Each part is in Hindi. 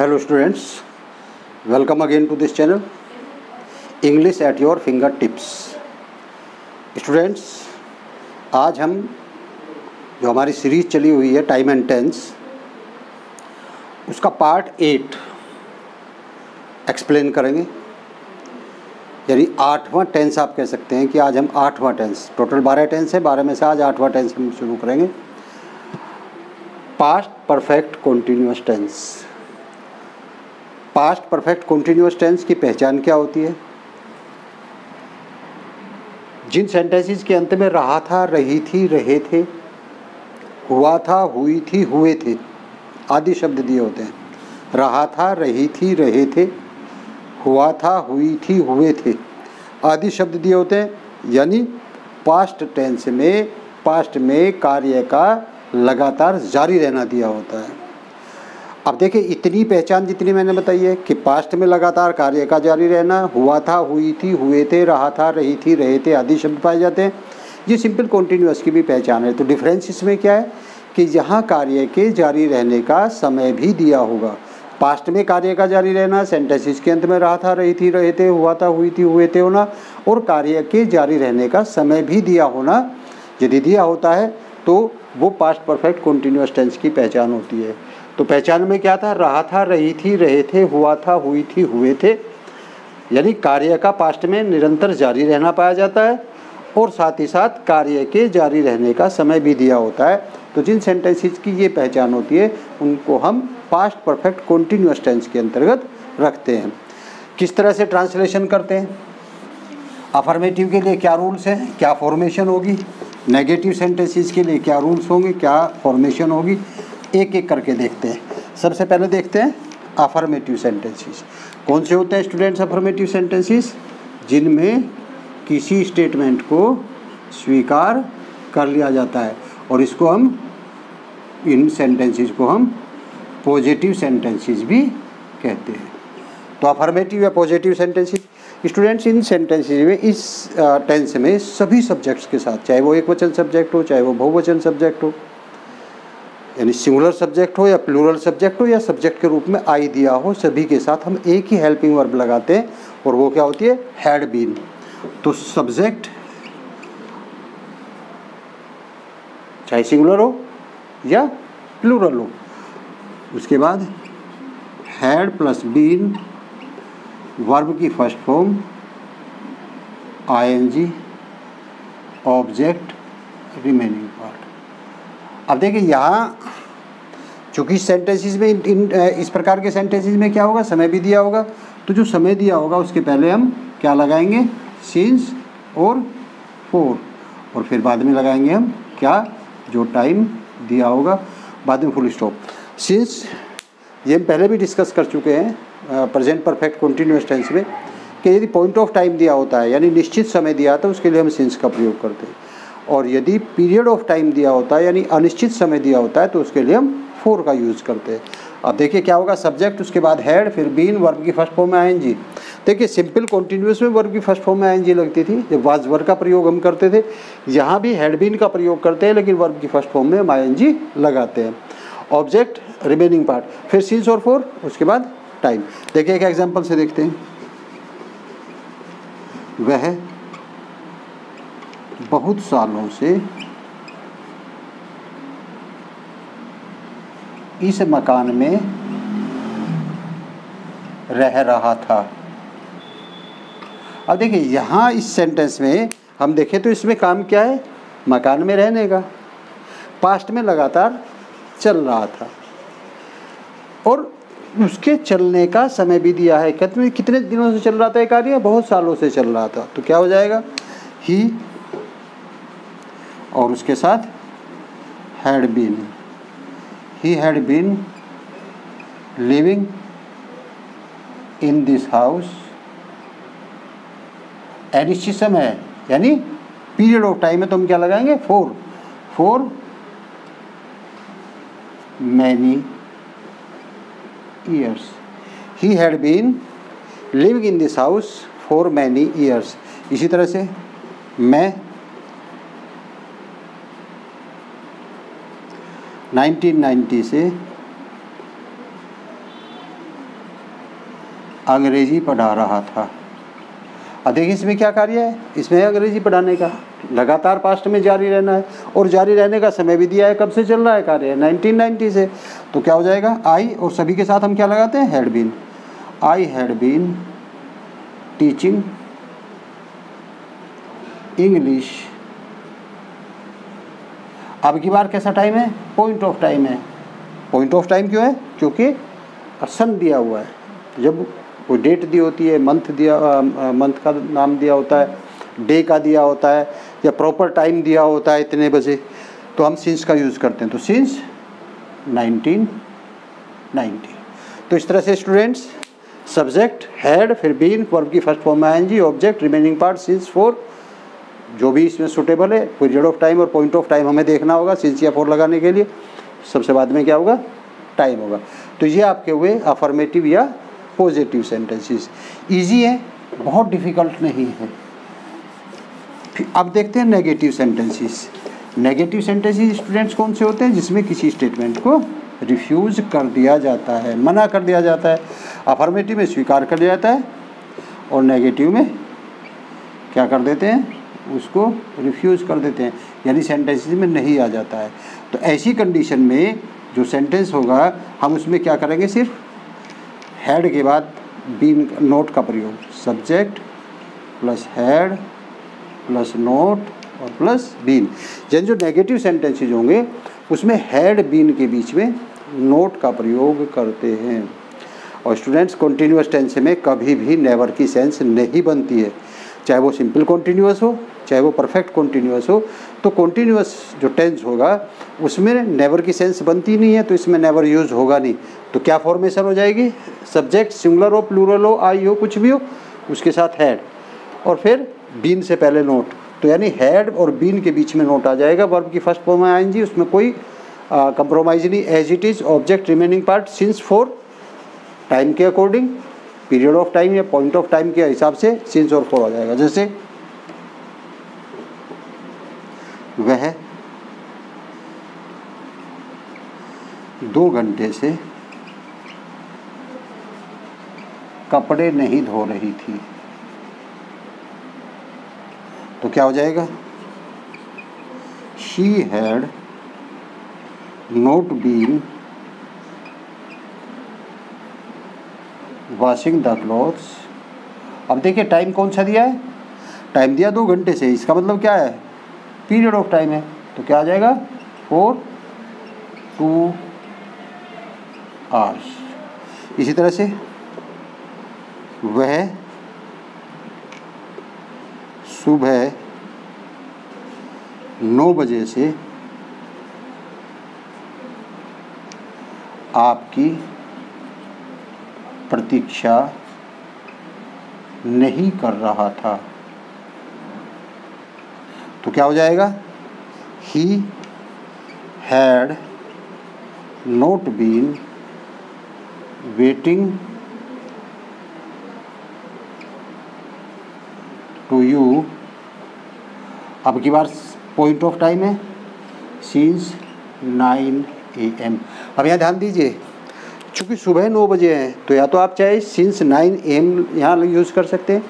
hello, students. Welcome again to this channel. English at your fingertips. Students, आज हम जो हमारी सीरीज़ चली हुई है टाइम एंड टेंस उसका पार्ट एट एक्सप्लेन करेंगे। यानी आठवां टेंस आप कह सकते हैं कि आज हम आठवां टेंस टोटल बारह टेंस है, बारह में से आज आठवां टेंस हम शुरू करेंगे। Past perfect continuous tense past perfect continuous tense की पहचान क्या होती है? जिन सेंटेंसेस के अंत में रहा था, रही थी, रहे थे, हुआ था, हुई थी, हुए थे, आदि शब्द दिए होते हैं। रहा था, रही थी, रहे थे, हुआ था, हुई थी, हुए थे, आदि शब्द दिए होते हैं। यानी पास्ट टेंस में पास्ट में कार्य का लगातार जारी रहना दिया होता है। अब देखिए, इतनी पहचान जितनी मैंने बताई है कि पास्ट में लगातार कार्य का जारी रहना, हुआ था, हुई थी, हुए थे, रहा था, रही थी, रहे थे आदि शब्द पाए जाते हैं। ये सिंपल कॉन्टीन्यूस की भी पहचान है। तो डिफरेंस इसमें क्या है कि यहाँ कार्य के जारी रहने का समय भी दिया होगा। पास्ट में कार्य का जारी रहना सेंटेंसेस के अंत में रहा था, रही थी, रहे थे, हुआ था, हुई थी, हुए थे होना, और कार्य के जारी रहने का समय भी दिया होना, यदि दिया होता है तो वो पास्ट परफेक्ट कॉन्टीन्यूस टेंस की पहचान होती है। तो पहचान में क्या था? रहा था, रही थी, रहे थे, हुआ था, हुई थी, हुए थे। यानी कार्य का पास्ट में निरंतर जारी रहना पाया जाता है और साथ ही साथ कार्य के जारी रहने का समय भी दिया होता है। तो जिन सेंटेंसेस की ये पहचान होती है, उनको हम पास्ट परफेक्ट कॉन्टीन्यूस टेंस के अंतर्गत रखते हैं। किस तरह से ट्रांसलेशन करते हैं? अफर्मेटिव के लिए क्या रूल्स हैं? क्या फॉर्मेशन होगी? नेगेटिव सेंटेंसेस के लिए क्या रूल्स होंगे? क्या फॉर्मेशन होगी? एक एक करके देखते हैं। सबसे पहले देखते हैं अफर्मेटिव सेंटेंसेस कौन से होते हैं स्टूडेंट्स अफर्मेटिव सेंटेंसेस जिनमें किसी स्टेटमेंट को स्वीकार कर लिया जाता है। और इसको हम, इन सेंटेंसेस को हम पॉजिटिव सेंटेंसेस भी कहते हैं। तो अफर्मेटिव या पॉजिटिव सेंटेंसेस स्टूडेंट्स इन सेंटेंसेस में, इस टेंस में सभी सब्जेक्ट्स के साथ, चाहे वो एक वचन सब्जेक्ट हो, चाहे वो बहुवचन सब्जेक्ट हो यानी सिंगुलर सब्जेक्ट हो या प्लूरल सब्जेक्ट हो या सब्जेक्ट के रूप में आई दिया हो, सभी के साथ हम एक ही हेल्पिंग वर्ब लगाते हैं और वो क्या होती है? हैड बीन तो सब्जेक्ट चाहे सिंगुलर हो या प्लूरल हो, उसके बाद हैड प्लस बीन वर्ब की first form ING object remaining अब देखिए यहाँ चूँकि सेंटेंसेस में इन, इस प्रकार के सेंटेंसेस में क्या होगा? समय भी दिया होगा। तो जो समय दिया होगा उसके पहले हम क्या लगाएँगे? सिंस और फोर और फिर बाद में लगाएँगे हम क्या? जो टाइम दिया होगा। बाद में फुल स्टॉप सिंस ये हम पहले भी डिस्कस कर चुके हैं प्रेजेंट परफेक्ट कंटिन्यूस टेंस में कि यदि पॉइंट ऑफ़ टाइम दिया होता है यानी निश्चित समय दिया था उसके लिए हम सिंस का प्रयोग करते हैं। और यदि पीरियड ऑफ़ टाइम दिया होता है, यानी अनिश्चित समय दिया होता है तो उसके लिए हम फोर का यूज़ करते हैं। अब देखिए क्या होगा सब्जेक्ट उसके बाद हेड फिर बीन वर्ब की फ़र्स्ट फॉर्म में आएंजी देखिए सिंपल कॉन्टीन्यूस में वर्ब की फ़र्स्ट फॉर्म में आएंजी लगती थी, जब वाज वर्ग का प्रयोग हम करते थे, यहाँ भी हेड बीन का प्रयोग करते हैं, लेकिन वर्ब की फ़र्स्ट फॉर्म में हम आई लगाते हैं। ऑब्जेक्ट रिमेनिंग पार्ट फिर सीन्स और फोर उसके बाद टाइम देखिए एक एग्ज़ाम्पल से देखते हैं। वह बहुत सालों से इस मकान में रह रहा था। अब देखिए, यहाँ इस सेंटेंस में हम देखें तो इसमें काम क्या है? मकान में रहने का। पास्ट में लगातार चल रहा था। और उसके चलने का समय भी दिया है। कितने कितने दिनों से चल रहा था ये कार्य? बहुत सालों से चल रहा था। तो क्या हो जाएगा? ही और उसके साथ had been he had been living in this house अनिश्चित समय है, यानी पीरियड ऑफ़ टाइम में तो हम क्या लगाएँगे? For for many years he had been living in this house for many years इसी तरह से मैं 1990 से अंग्रेज़ी पढ़ा रहा था। अब देखिए, इसमें क्या कार्य है? इसमें अंग्रेज़ी पढ़ाने का। लगातार पास्ट में जारी रहना है, और जारी रहने का समय भी दिया है, कब से चल रहा है कार्य? 1990 से। तो क्या हो जाएगा? आई और सभी के साथ हम क्या लगाते हैं? Had been I had been teaching English अब की बार कैसा टाइम है? पॉइंट ऑफ़ टाइम है। पॉइंट ऑफ़ टाइम क्यों है? क्योंकि सन दिया हुआ है। जब कोई डेट दी होती है मंथ दिया मंथ का नाम दिया होता है डे का दिया होता है, या प्रॉपर टाइम दिया होता है इतने बजे तो हम सिंस का यूज़ करते हैं। तो सिंस 1990 तो इस तरह से स्टूडेंट्स सब्जेक्ट हैड फिर बीन वर्ब की फ़र्स्ट फॉर्म में आएँगी object remaining part since for जो भी इसमें सुटेबल है पीरियड ऑफ़ टाइम और पॉइंट ऑफ़ टाइम हमें देखना होगा सिंस फोर लगाने के लिए। सबसे बाद में क्या होगा? टाइम होगा। तो ये आपके हुए अफर्मेटिव या पॉजिटिव सेंटेंसेस इजी है, बहुत डिफ़िकल्ट नहीं है। अब देखते हैं negative sentences negative sentences students कौन से होते हैं? जिसमें किसी स्टेटमेंट को रिफ्यूज़ कर दिया जाता है, मना कर दिया जाता है। अफर्मेटिव में स्वीकार कर दिया जाता है और नेगेटिव में क्या कर देते हैं? उसको रिफ्यूज़ कर देते हैं। यानी सेंटेंसेस में नहीं आ जाता है। तो ऐसी कंडीशन में जो सेंटेंस होगा, हम उसमें क्या करेंगे सिर्फ़? हेड के बाद बीन नोट का प्रयोग। Subject plus had plus not और प्लस बीन जन जो नेगेटिव सेंटेंसेज होंगे, उसमें हेड बीन के बीच में नोट का प्रयोग करते हैं। और स्टूडेंट्स कंटिन्यूस टेंस में कभी भी नेवर की सेंस नहीं बनती है। चाहे वो सिंपल कॉन्टीन्यूस हो, चाहे वो परफेक्ट कॉन्टीन्यूस हो तो कॉन्टीन्यूस जो टेंस होगा, उसमें नेवर की सेंस बनती नहीं है तो इसमें नेवर यूज़ होगा नहीं। तो क्या फॉर्मेशन हो जाएगी? सब्जेक्ट सिंगुलर हो प्लूरल हो आई हो, कुछ भी हो, उसके साथ हैड और फिर बीन से पहले नोट तो यानी हैड और बीन के बीच में नोट आ जाएगा। वर्ब की फ़र्स्ट फॉर्म में आएँगी उसमें कोई कंप्रोमाइज नहीं। As it is object remaining part since for time के अकॉर्डिंग पीरियड ऑफ़ टाइम या पॉइंट ऑफ़ टाइम के हिसाब से सिंस और फोर हो जाएगा। जैसे वह दो घंटे से कपड़े नहीं धो रही थी तो क्या हो जाएगा? She had not been washing the clothes अब देखिए टाइम कौन सा दिया है? टाइम दिया दो घंटे से, इसका मतलब क्या है? पीरियड ऑफ़ टाइम है। तो क्या आ जाएगा? फोर टू आवर्स इसी तरह से वह सुबह नौ बजे से आपकी प्रतीक्षा नहीं कर रहा था। तो क्या हो जाएगा? He had not been waiting to you अब की बार पॉइंट ऑफ़ टाइम है। सीन्स नाइन ए एम अब यहाँ ध्यान दीजिए। चूँकि सुबह नौ बजे हैं तो या तो आप चाहे सिंस नाइन एम यहाँ यूज़ कर सकते हैं,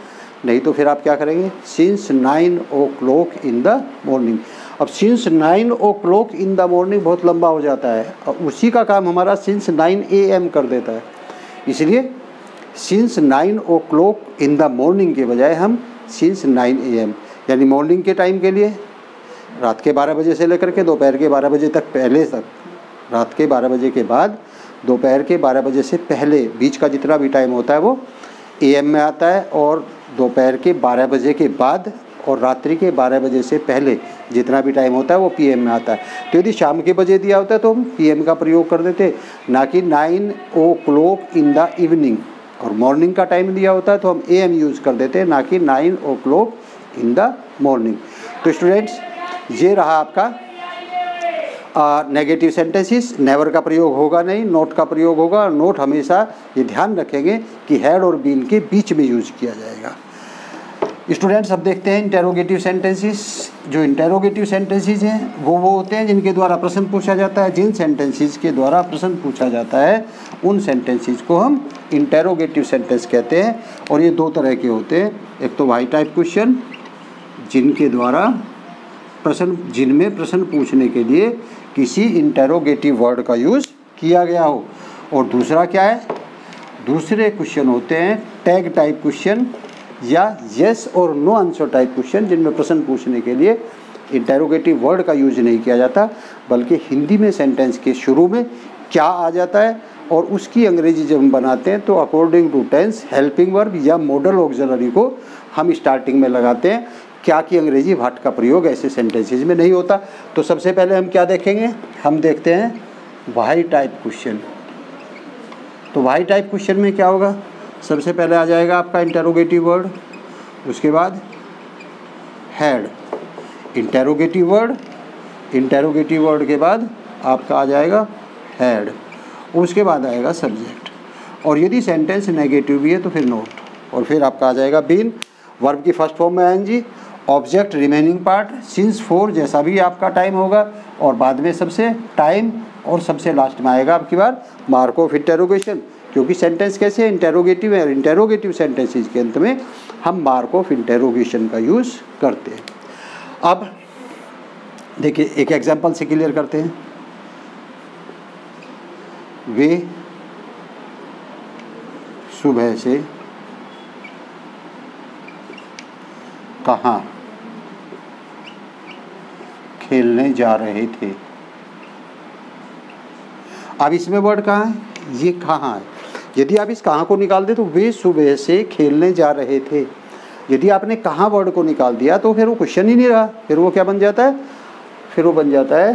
नहीं तो फिर आप क्या करेंगे? Since nine o'clock in the morning अब since nine o'clock in the morning बहुत लंबा हो जाता है, और उसी का काम हमारा सिंस नाइन ए एम कर देता है। इसलिए since nine o'clock in the morning के बजाय हम सिंस नाइन ए एम यानी मॉर्निंग के टाइम के लिए, रात के बारह बजे से लेकर के दोपहर के बारह बजे तक, पहले तक, रात के बारह बजे के बाद दोपहर के बारह बजे से पहले बीच का जितना भी टाइम होता है वो ए एम में आता है और दोपहर के बारह बजे के बाद और रात्रि के बारह बजे से पहले जितना भी टाइम होता है वो पीएम में आता है। तो यदि शाम के बजे दिया होता है तो हम पीएम का प्रयोग कर देते, ना कि nine o'clock in the evening और मॉर्निंग का टाइम दिया होता है तो हम ए एम यूज़ कर देते, ना कि nine o'clock in the morning तो स्टूडेंट्स ये रहा आपका नेगेटिव सेंटेंसेस नेवर का प्रयोग होगा नहीं नोट का प्रयोग होगा। नोट हमेशा ये ध्यान रखेंगे कि हेड और बीन के बीच में यूज़ किया जाएगा। स्टूडेंट्स अब देखते हैं इंटेरोगेटिव सेंटेंसेस जो इंटेरोगेटिव सेंटेंसेस हैं, वो वो होते हैं जिनके द्वारा प्रश्न पूछा जाता है। जिन सेंटेंसेस के द्वारा प्रश्न पूछा जाता है, उन सेंटेंसेस को हम इंटेरोगेटिव सेंटेंस कहते हैं। और ये दो तरह के होते हैं। एक तो वाई टाइप क्वेश्चन जिनके द्वारा प्रश्न, जिनमें प्रश्न पूछने के लिए किसी इंटेरोगेटिव वर्ड का यूज़ किया गया हो। और दूसरा क्या है? दूसरे क्वेश्चन होते हैं टैग टाइप क्वेश्चन या यस और नो आंसर टाइप क्वेश्चन जिनमें प्रश्न पूछने के लिए इंटेरोगेटिव वर्ड का यूज़ नहीं किया जाता, बल्कि हिंदी में सेंटेंस के शुरू में क्या आ जाता है और उसकी अंग्रेज़ी जब हम बनाते हैं तो according to tense helping verb या मॉडल ऑक्जलरी को हम स्टार्टिंग में लगाते हैं। क्या कि अंग्रेज़ी भाट का प्रयोग ऐसे सेंटेंसेज में नहीं होता। तो सबसे पहले हम क्या देखेंगे? हम देखते हैं वाई टाइप क्वेश्चन तो वाई टाइप क्वेश्चन में क्या होगा? सबसे पहले आ जाएगा आपका इंटेरोगेटिव वर्ड उसके बाद had interrogative word interrogative word के बाद आपका आ जाएगा हैड उसके बाद आएगा सब्जेक्ट और यदि सेंटेंस नेगेटिव भी है तो फिर नोट और फिर आपका आ जाएगा बीन वर्ब की फ़र्स्ट फॉर्म में आएँगी object remaining part since for जैसा भी आपका टाइम होगा और बाद में सबसे टाइम और सबसे लास्ट में आएगा आपकी बार मार्क ऑफ़ इंटेरोगेशन क्योंकि सेंटेंस कैसे इंटेरोगेटिव है? इंटेरोगेटिव सेंटेंसेज के अंत में हम मार्क ऑफ़ इंटेरोगेशन का यूज़ करते हैं। अब देखिए, एक एग्जांपल से क्लियर करते हैं। वे सुबह से कहाँ खेलने जा रहे थे। अब इसमें वर्ड कहाँ है? ये कहाँ है? यदि आप इस कहाँ को निकाल दें तो वे सुबह से खेलने जा रहे थे। यदि आपने कहाँ वर्ड को निकाल दिया तो फिर वो क्वेश्चन ही नहीं रहा। फिर वो क्या बन जाता है? फिर वो बन जाता है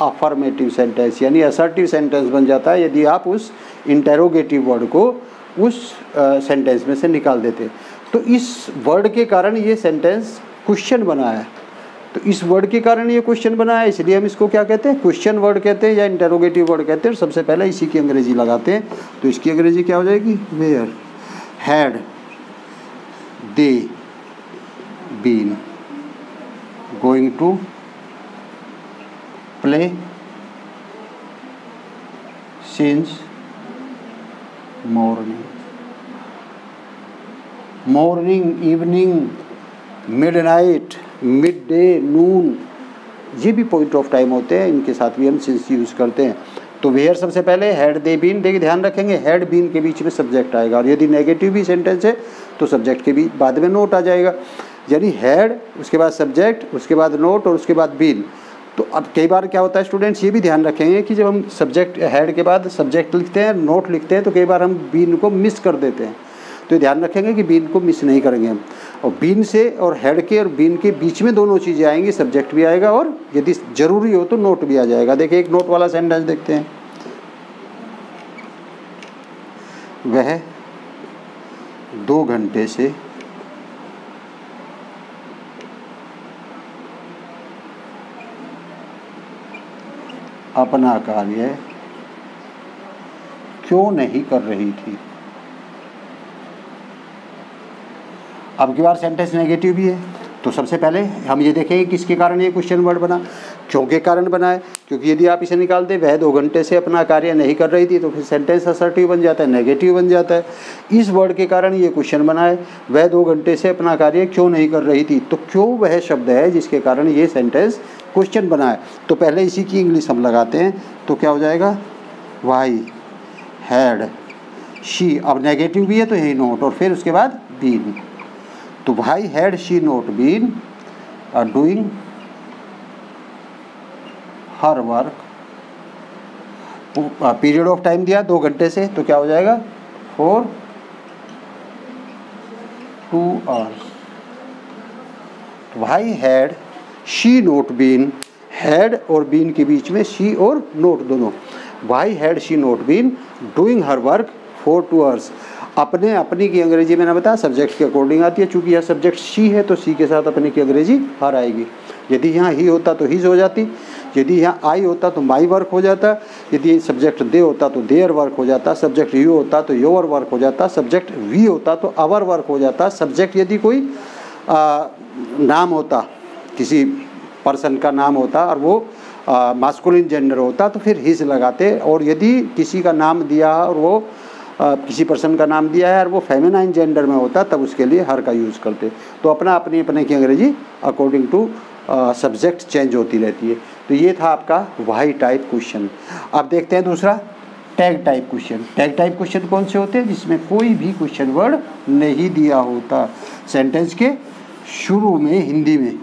अफर्मेटिव सेंटेंस यानी असर्टिव सेंटेंस बन जाता है। यदि आप उस इंटेरोगेटिव वर्ड को उस सेंटेंस में से निकाल देते। तो इस वर्ड के कारण ये सेंटेंस क्वेश्चन बना है। तो इस वर्ड के कारण ये क्वेश्चन बना है, इसलिए हम इसको क्या कहते हैं? क्वेश्चन वर्ड कहते हैं या इंटेरोगेटिव वर्ड कहते हैं। सबसे पहले इसी की अंग्रेज़ी लगाते हैं। तो इसकी अंग्रेज़ी क्या हो जाएगी? Where had they been going to play since morning morning evening midnight midday, noon, ये भी पॉइंट ऑफ़ टाइम होते हैं, इनके साथ भी हम सिंस यूज़ करते हैं। तो वेयर सबसे पहले हेड दे बीन देखिए ध्यान रखेंगे हेड बीन के बीच में सब्जेक्ट आएगा। और यदि नेगेटिव भी सेंटेंस है तो सब्जेक्ट के बीच बाद में नोट आ जाएगा। यानी हेड उसके बाद सब्जेक्ट उसके बाद नोट और उसके बाद बीन तो अब कई बार क्या होता है स्टूडेंट्स ये भी ध्यान रखेंगे कि जब हम सब्जेक्ट हेड के बाद सब्जेक्ट लिखते हैं नोट लिखते हैं तो कई बार हम बीन को मिस कर देते हैं। तो ध्यान रखेंगे कि बीन को मिस नहीं करेंगे हम। और बीन से और हेड के और बीन के बीच में दोनों चीज़ें आएँगी सब्जेक्ट भी आएगा और यदि ज़रूरी हो तो नोट भी आ जाएगा। देखिए, एक नोट वाला सेंटेंस देखते हैं। वह दो घंटे से अपना कार्य क्यों नहीं कर रही थी? अब की बार सेंटेंस नेगेटिव भी है। तो सबसे पहले हम ये देखेंगे किसके कारण ये क्वेश्चन वर्ड बना, क्यों के कारण बना है? क्योंकि यदि आप इसे निकालते वह दो घंटे से अपना कार्य नहीं कर रही थी तो फिर सेंटेंस असर्टिव बन जाता है नेगेटिव बन जाता है। इस वर्ड के कारण ये क्वेश्चन बना है, वह दो घंटे से अपना कार्य क्यों नहीं कर रही थी? तो क्यों वह शब्द है जिसके कारण ये सेंटेंस क्वेश्चन बना है? तो पहले इसी की इंग्लिश हम लगाते हैं तो क्या हो जाएगा? वाई हैड शी अब नेगेटिव भी है तो यही नोट और फिर उसके बाद बीन तो why had she not been doing her work period of time दिया, दो घंटे से तो क्या हो जाएगा? For two hours why had she not been had और बीन के बीच में शी और नोट दोनों. Why had she not been doing her work for two hours. अपने अपनी की अंग्रेज़ी मैंने बताया सब्जेक्ट के अकॉर्डिंग आती है। चूँकि यह सब्जेक्ट सी है तो सी के साथ अपनी की अंग्रेज़ी हर आएगी। यदि यहाँ ही होता तो हिज हो जाती। यदि यहाँ आई होता तो माई वर्क हो जाता। यदि सब्जेक्ट दे होता तो देयर वर्क हो जाता। सब्जेक्ट यू होता तो योर वर्क हो जाता। सब्जेक्ट वी होता तो अवर वर्क हो जाता। सब्जेक्ट यदि कोई आ, नाम होता किसी पर्सन का नाम होता और वो मास्कुलिन जेंडर होता तो फिर हिज लगाते। और यदि किसी का नाम दिया और वो किसी पर्सन का नाम दिया है और वो फेमिनाइन जेंडर में होता तब उसके लिए हर का यूज़ करते तो अपना, अपनी, अपने की अंग्रेज़ी अकॉर्डिंग टू सब्जेक्ट चेंज होती रहती है। तो ये था आपका वाई टाइप क्वेश्चन अब देखते हैं दूसरा tag type question tag type question कौन से होते हैं? जिसमें कोई भी क्वेश्चन वर्ड नहीं दिया होता। सेंटेंस के शुरू में, हिंदी में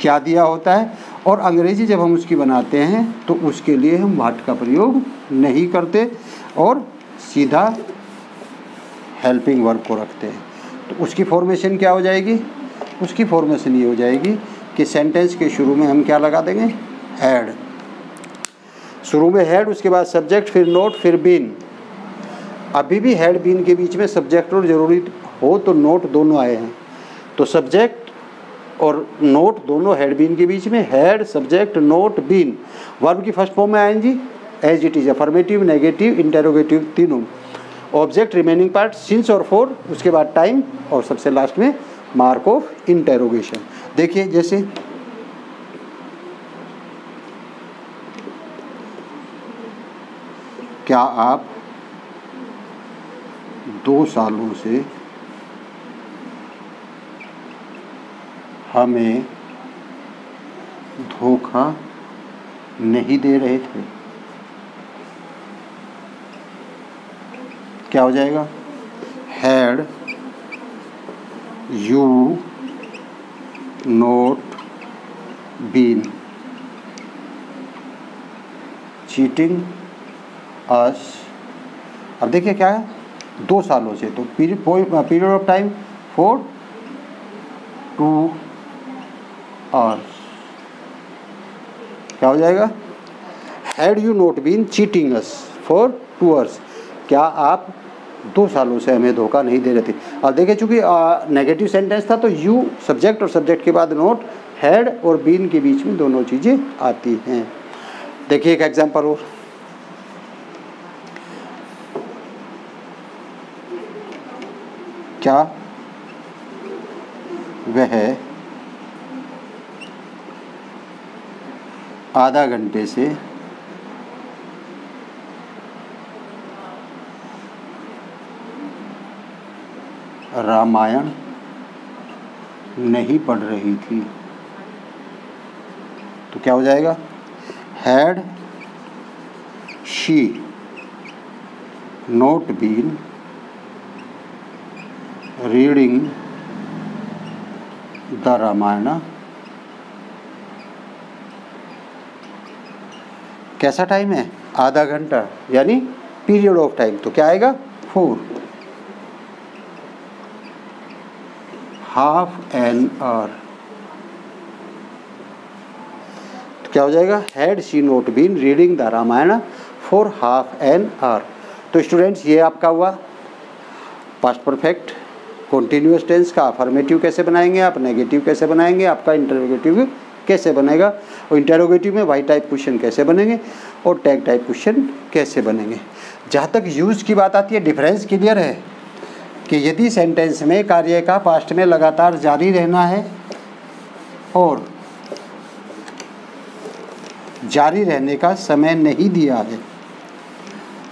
क्या दिया होता है? और अंग्रेज़ी जब हम उसकी बनाते हैं तो उसके लिए हम वाट का प्रयोग नहीं करते। और सीधा हेल्पिंग वर्ब को रखते हैं। तो उसकी फॉर्मेशन क्या हो जाएगी? उसकी फॉर्मेशन ये हो जाएगी कि सेंटेंस के शुरू में हम क्या लगा देंगे? हैड शुरू में हेड उसके बाद सब्जेक्ट फिर नोट फिर बीन अभी भी हेड बीन के बीच में सब्जेक्ट और ज़रूरी हो तो नोट दोनों आए हैं। तो सब्जेक्ट और नोट दोनों हेड बीन के बीच में। Had subject not been verb की फ़र्स्ट फॉर्म में आएँगी as it is affirmative negative interrogative तीनों। ऑब्जेक्ट रिमेनिंग पार्ट सिंस और फोर उसके बाद टाइम और सबसे लास्ट में मार्क ऑफ़ इंटेरोगेशन देखिए, जैसे क्या आप दो सालों से हमें धोखा नहीं दे रहे थे? क्या हो जाएगा? Had you not been cheating us अब देखिए क्या है? दो सालों से तो period of time for, two hours. क्या हो जाएगा? Had you not been cheating us for two hours क्या आप दो सालों से हमें धोखा नहीं दे रहे थे। अब देखिए, चूँकि नेगेटिव सेंटेंस था तो यू सब्जेक्ट और सब्जेक्ट के बाद नोट हैड और बीन के बीच में दोनों चीज़ें आती हैं। देखिए एक एग्जांपल और। क्या? वह आधा घंटे से रामायण नहीं पढ़ रही थी। तो क्या हो जाएगा? Had she not been reading the Ramayana कैसा टाइम है? आधा घंटा, यानी पीरियड ऑफ़ टाइम तो क्या आएगा? फोर हाफ़ एन आर तो क्या हो जाएगा? Had she not been reading the Ramayana for half an hour तो स्टूडेंट्स ये आपका हुआ। पास्ट परफेक्ट कॉन्टीन्यूस टेंस का अफर्मेटिव कैसे बनाएँगे आप? नेगेटिव कैसे बनाएँगे? आपका इंटरोगेटिव कैसे बनेगा? और इंटरोगेटिव में वाई टाइप क्वेश्चन कैसे बनेंगे? और टैग टाइप क्वेश्चन कैसे बनेंगे? जहाँ तक यूज़ की बात आती है डिफरेंस क्लियर है। कि यदि सेंटेंस में कार्य का पास्ट में लगातार जारी रहना है और जारी रहने का समय नहीं दिया है,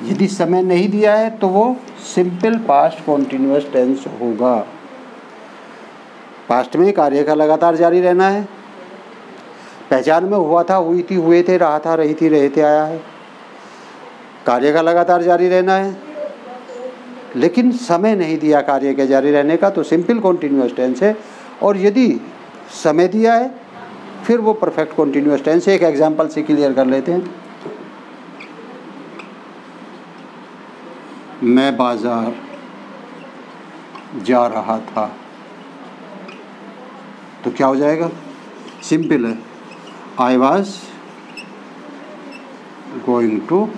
यदि समय नहीं दिया है तो वो सिंपल पास्ट कॉन्टिन्यूस टेंस होगा। पास्ट में कार्य का लगातार जारी रहना है। पहचान में हुआ था, हुई थी, हुए थे, रहा था, रही थी, रहे थे, आया है। कार्य का लगातार जारी रहना है। लेकिन समय नहीं दिया कार्य के जारी रहने का तो सिंपल कॉन्टीन्यूस टेंस है। और यदि समय दिया है, फिर वो परफेक्ट कॉन्टीन्यूस टेंस है। एक एग्जांपल से क्लियर कर लेते हैं। मैं बाज़ार जा रहा था तो क्या हो जाएगा? सिंपल है। I was going to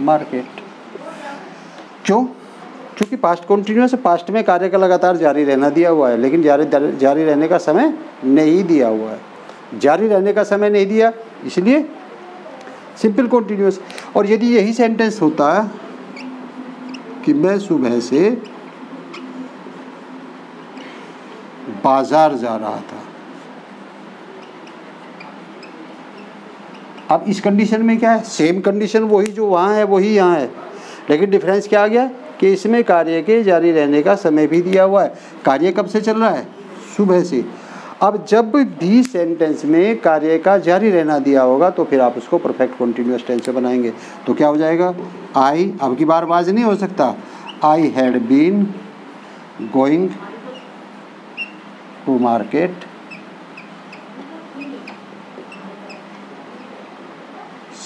market क्यों? क्योंकि पास्ट कॉन्टीन्यूस पास्ट में कार्य का लगातार जारी रहना दिया हुआ है, लेकिन जारी जारी रहने का समय नहीं दिया हुआ है। जारी रहने का समय नहीं दिया, इसलिए सिंपल कॉन्टीन्यूस और यदि यही सेंटेंस होता कि मैं सुबह से बाज़ार जा रहा था, अब इस कंडीशन में क्या है? सेम कंडीशन वही जो वहाँ है, वही यहाँ है। लेकिन डिफरेंस क्या आ गया? कि इसमें कार्य के जारी रहने का समय भी दिया हुआ है। कार्य कब से चल रहा है? सुबह से। अब जब भी सेंटेंस में कार्य का जारी रहना दिया होगा तो फिर आप उसको परफेक्ट कॉन्टीन्यूस टेंस से बनाएँगे। तो क्या हो जाएगा? आई अब की बार बाज नहीं हो सकता। I had been going to market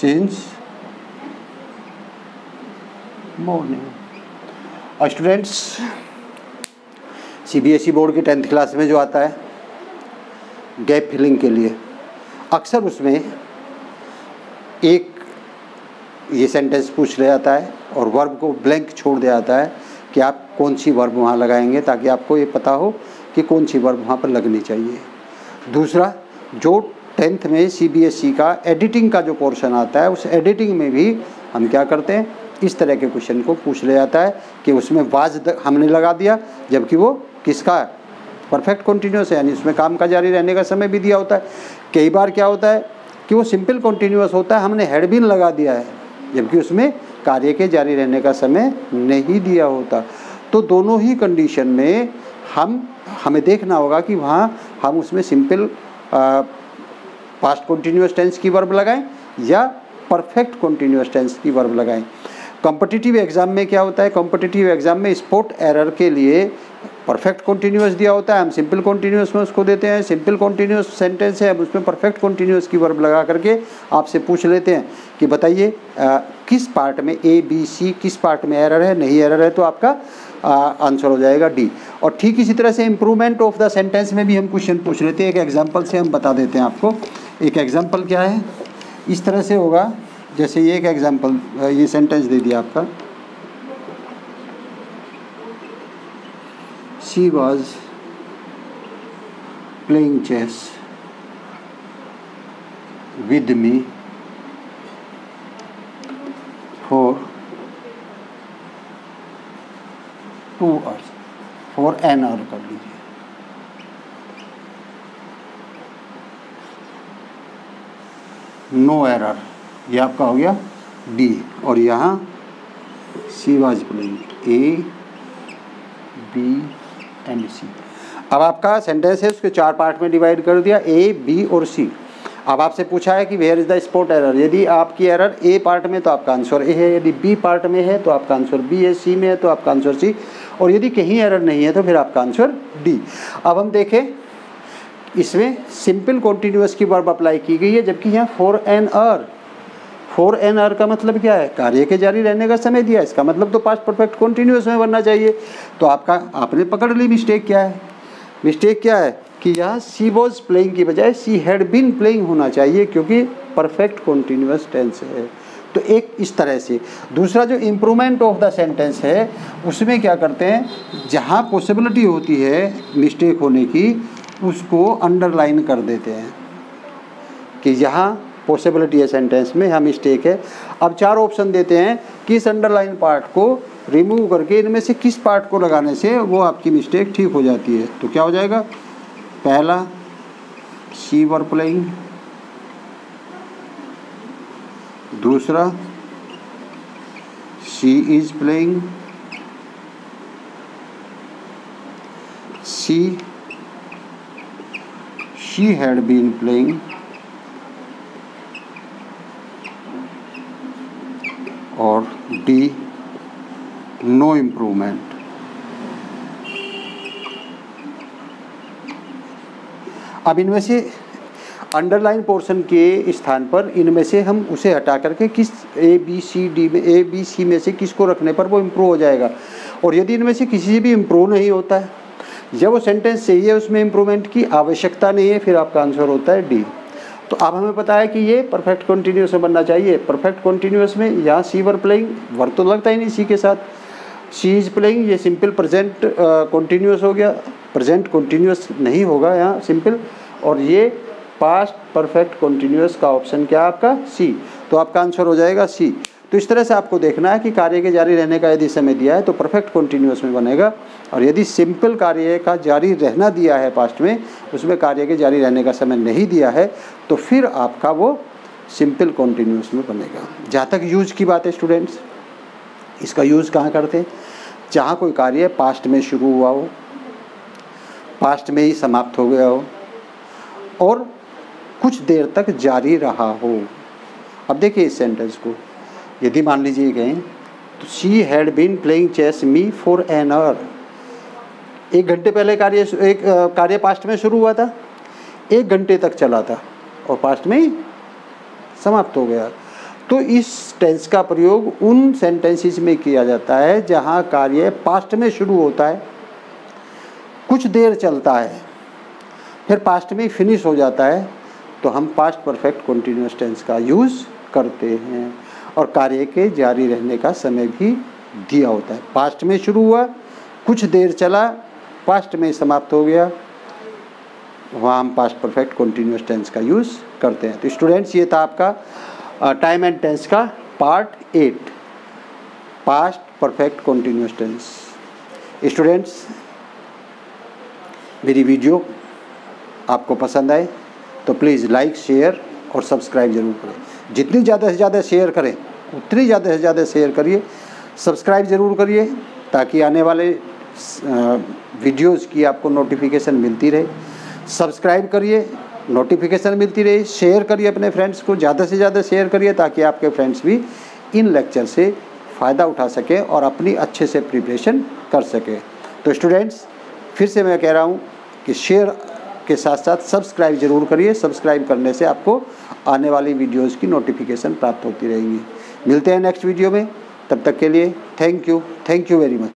since morning और स्टूडेंट्स सीबीएसई बोर्ड की टेंथ क्लास में जो आता है गैप फिलिंग के लिए, अक्सर उसमें एक ये सेंटेंस पूछ लिया जाता है और वर्ब को ब्लैंक छोड़ दिया जाता है कि आप कौन सी वर्ब वहाँ लगाएँगे ताकि आपको ये पता हो कि कौन सी वर्ब वहाँ पर लगनी चाहिए। दूसरा, जो टेंथ में सीबीएसई का एडिटिंग का जो पोर्शन आता है, उस एडिटिंग में भी हम क्या करते हैं? इस तरह के क्वेश्चन को पूछ लिया जाता है कि उसमें वाज हमने लगा दिया, जबकि वो किसका परफेक्ट कॉन्टीन्यूस है, यानी उसमें काम का जारी रहने का समय भी दिया होता है। कई बार क्या होता है कि वो सिंपल कॉन्टीन्यूस होता है, हमने हेडबिन लगा दिया है, जबकि उसमें कार्य के जारी रहने का समय नहीं दिया होता। तो दोनों ही कंडीशन में हम, हमें देखना होगा कि वहाँ हम उसमें सिंपल पास्ट कॉन्टीन्यूस टेंस की वर्ब लगाएँ या परफेक्ट कॉन्टीन्यूस टेंस की वर्ब लगाएँ। कॉम्पिटिटिव एग्ज़ाम में क्या होता है? कॉम्पिटिटिव एग्ज़ाम में स्पोर्ट एरर के लिए परफेक्ट कॉन्टीन्यूस दिया होता है। हम सिंपल कॉन्टीन्यूस में उसको देते हैं। सिंपल कॉन्टीन्यूस सेंटेंस है। हम उसमें परफेक्ट कॉन्टीन्यूस की वर्ब लगा करके आपसे पूछ लेते हैं कि बताइए किस पार्ट में ए बी सी किस पार्ट में एरर है? नहीं एरर है तो आपका आंसर हो जाएगा डी और ठीक इसी तरह से इम्प्रूवमेंट ऑफ़ द सेंटेंस में भी हम क्वेश्चन पूछ लेते हैं। एक एग्ज़ाम्पल से हम बता देते हैं आपको। एक एग्ज़ाम्पल क्या है? इस तरह से होगा। जैसे ये एक एग्जांपल ये सेंटेंस दे दिया आपका। She was playing chess with me for two hours for an hour कर लीजिए। नो एरर ये आपका हो गया डी और यहाँ she was A, B, and C. अब आपका सेंटेंस है, उसके चार पार्ट में डिवाइड कर दिया, ए, बी और सी। अब आपसे पूछा है कि where is the spot error यदि आपकी एरर ए पार्ट में तो आपका आंसर ए है। यदि बी पार्ट में है तो आपका आंसर बी है सी में है तो आपका आंसर सी और यदि कहीं एरर नहीं है तो फिर आपका आंसर डी अब हम देखें, इसमें सिंपल कॉन्टीन्यूस की वर्ब अप्लाई की गई है, जबकि यहाँ for an hour for an hour का मतलब क्या है? कार्य के जारी रहने का समय दिया इसका मतलब तो पास्ट परफेक्ट कॉन्टिन्यूस में बनना चाहिए। तो आपका, आपने पकड़ ली मिस्टेक क्या है? मिस्टेक क्या है? कि यहाँ सी वॉज़ प्लेइंग की बजाय सी हैड बिन प्लेइंग होना चाहिए, क्योंकि परफेक्ट कॉन्टीन्यूस टेंस है। तो एक इस तरह से। दूसरा जो इम्प्रूवमेंट ऑफ़ द सेंटेंस है, उसमें क्या करते हैं? जहाँ पॉसिबिलिटी होती है मिस्टेक होने की, उसको अंडरलाइन कर देते हैं। कि यहाँ पॉसिबिलिटी है सेंटेंस में हम मिस्टेक है। अब चार ऑप्शन देते हैं, किस अंडरलाइन पार्ट को रिमूव करके इनमें से किस पार्ट को लगाने से वो आपकी मिस्टेक ठीक हो जाती है। तो क्या हो जाएगा? पहला सी वर प्लेइंग दूसरा she is playing C she had been playing D no improvement अब इनमें से अंडरलाइन पोर्शन के स्थान पर इनमें से हम उसे हटा करके किस ए बी सी डी में ए बी सी में से किसको रखने पर वो इम्प्रूव हो जाएगा? और यदि इनमें से किसी से भी इम्प्रूव नहीं होता है, जब वो सेंटेंस चाहिए उसमें इम्प्रूवमेंट की आवश्यकता नहीं है, फिर आपका आंसर होता है डी तो अब हमें पता है कि ये परफेक्ट कॉन्टीन्यूस में बनना चाहिए। परफेक्ट कॉन्टीन्यूस में यहाँ सी वर प्लेइंग वर तो लगता ही नहीं सी के साथ। सी इज़ प्लेइंग ये सिंपल प्रेजेंट कॉन्टीन्यूस हो गया। प्रेजेंट कॉन्टीन्यूस नहीं होगा यहाँ सिंपल और ये पास्ट परफेक्ट कॉन्टीन्यूस का ऑप्शन क्या आपका? सी तो आपका आंसर हो जाएगा सी तो इस तरह से आपको देखना है कि कार्य के जारी रहने का यदि समय दिया है तो परफेक्ट कॉन्टीन्यूस में बनेगा। और यदि सिंपल कार्य का जारी रहना दिया है पास्ट में, उसमें कार्य के जारी रहने का समय नहीं दिया है तो फिर आपका वो सिंपल कॉन्टीन्यूस में बनेगा। जहाँ तक यूज़ की बात है स्टूडेंट्स इसका यूज़ कहाँ करते हैं? जहाँ कोई कार्य पास्ट में शुरू हुआ हो पास्ट में ही समाप्त हो गया हो, और कुछ देर तक जारी रहा हो। अब देखिए इस सेंटेंस को। यदि मान लीजिए गए तो she had been playing chess me for an hour एक घंटे पहले कार्य, एक कार्य पास्ट में शुरू हुआ था। एक घंटे तक चला था और पास्ट में ही समाप्त हो गया। तो इस टेंस का प्रयोग उन सेंटेंसेस में किया जाता है जहाँ कार्य पास्ट में शुरू होता है, कुछ देर चलता है, फिर पास्ट में फिनिश हो जाता है तो हम पास्ट परफेक्ट कंटिन्यूस टेंस का यूज़ करते हैं। और कार्य के जारी रहने का समय भी दिया होता है। पास्ट में शुरू हुआ, कुछ देर चला पास्ट में समाप्त हो गया। वहाँ हम पास्ट परफेक्ट कॉन्टीन्यूस टेंस का यूज़ करते हैं। तो स्टूडेंट्स ये था आपका टाइम एंड टेंस का part eight past perfect continuous tense students मेरी वीडियो आपको पसंद आए तो प्लीज़ लाइक शेयर और सब्सक्राइब ज़रूर करें। जितनी ज़्यादा से ज़्यादा शेयर करें उतनी ज़्यादा से ज़्यादा शेयर करिए। सब्सक्राइब ज़रूर करिए, ताकि आने वाले वीडियोस की आपको नोटिफिकेशन मिलती रहे। सब्सक्राइब करिए नोटिफिकेशन मिलती रहे। शेयर करिए अपने फ्रेंड्स को, ज़्यादा से ज़्यादा शेयर करिए, ताकि आपके फ्रेंड्स भी इन लेक्चर से फ़ायदा उठा सकें और अपनी अच्छे से प्रिपरेशन कर सकें। तो स्टूडेंट्स फिर से मैं कह रहा हूँ कि शेयर के साथ साथ सब्सक्राइब ज़रूर करिए। सब्सक्राइब करने से आपको आने वाली वीडियोज़ की नोटिफिकेशन प्राप्त होती रहेंगी। मिलते हैं नेक्स्ट वीडियो में। तब तक के लिए thank you thank you very much